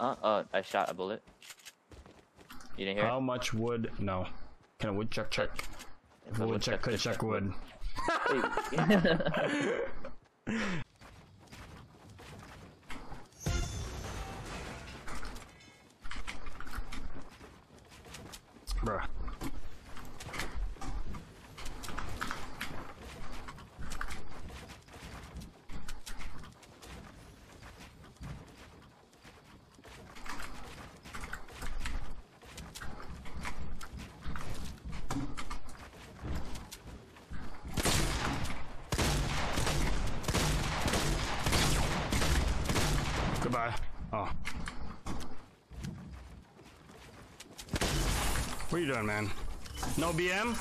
Uh, uh, I shot a bullet. You didn't hear How much wood? No. Can a woodchuck check? If a woodchuck could check wood. Bruh. Goodbye. Oh. What are you doing, man? No BM?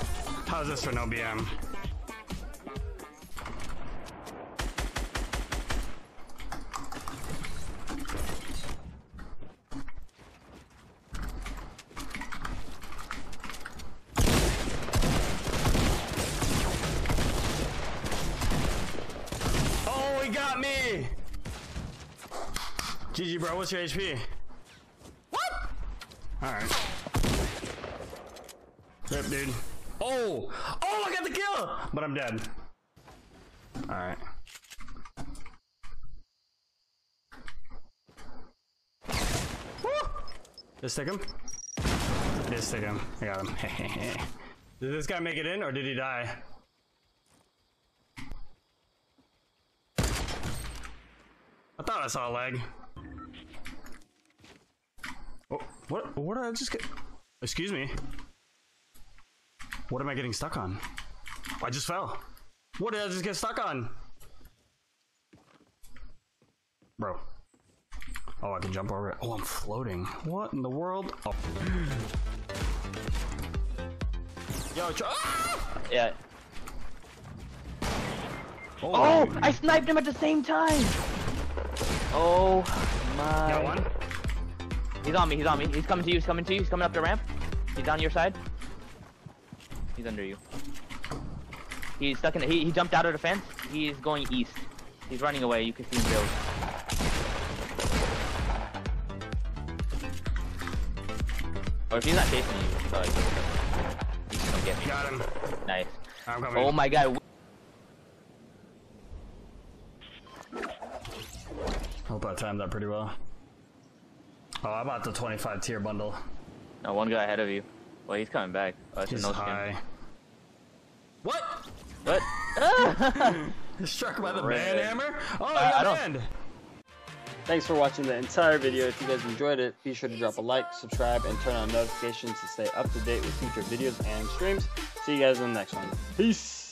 How's this for no BM? Oh, got me! GG, bro, what's your HP? What? Alright. Rip, dude. Oh! Oh, I got the kill! But I'm dead. Alright. Just stick him? Just stick him. I got him. did this guy make it in or did he die? I thought I saw a leg. Oh, what? What did I just get? Excuse me. What am I getting stuck on? I just fell. What did I just get stuck on? Bro. Oh, I can jump over it. Oh, I'm floating. What in the world? Oh. Yo, ah! yeah. Oh, Oh, I sniped him at the same time. Oh my. got one. He's on me. He's on me. He's coming to you. He's coming to you. He's coming up the ramp. He's on your side. He's under you. He's stuck in. The, he he jumped out of the fence. He's going east. He's running away. You can see him build. Or oh, if he's not chasing you, so just don't get me. Got him. Nice. I'm coming. Oh my god. Hope I timed that pretty well. Oh, I bought the 25 tier bundle. No, one guy ahead of you. Well, he's coming back. Oh, that's He's no skin. high. What? What? He's struck by the Red. band hammer? Oh, Uh, I got I banned. Thanks for watching the entire video. If you guys enjoyed it, be sure to drop a like, subscribe, and turn on notifications to stay up to date with future videos and streams. See you guys in the next one. Peace!